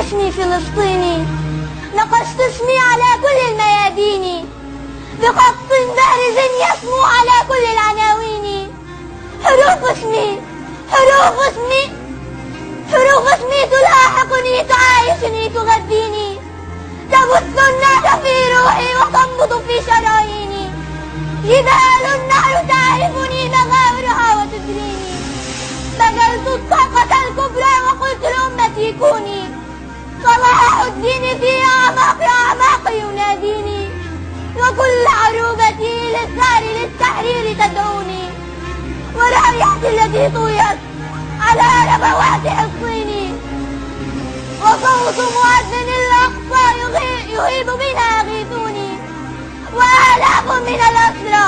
اسمي فلسطيني. نقشت اسمي على كل الميادين. بخط بارز يسمو على كل العناوين. حروف اسمي حروف اسمي حروف اسمي تلاحقني تعايشني تغذيني. تبث النار في روحي وتنبض في شراييني. جبال النهر تعرفني مغامرها وتدريني بذلت الطاقة الكبرى وقلت لأمتي كوني. صلاح الدين في أعماق أعماق يناديني وكل عروبتي للثار للتحرير تدعوني ورايحتي التي طويت على ربوات حصيني. وصوت مؤذن الأقصى يهيب بنا أغيثوني وآلاف من الأسرى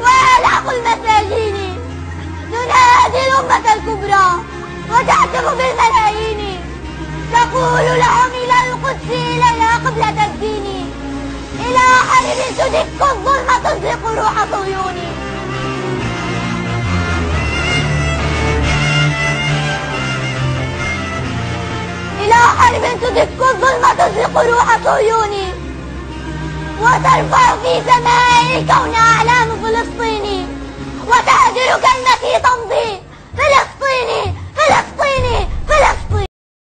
وآلاف المساجين تنادي الأمة الكبرى وتعتب بالملايين. تقول لهم إلى القدس إلينا قبلة الدين إلى حرب تدك الظلم تزلق روح صهيوني إلى حرب تدك الظلم تزلق روح صهيوني وترفع في سماء الكون أعلام فلسطيني. وتهدر كلمتي تمضي.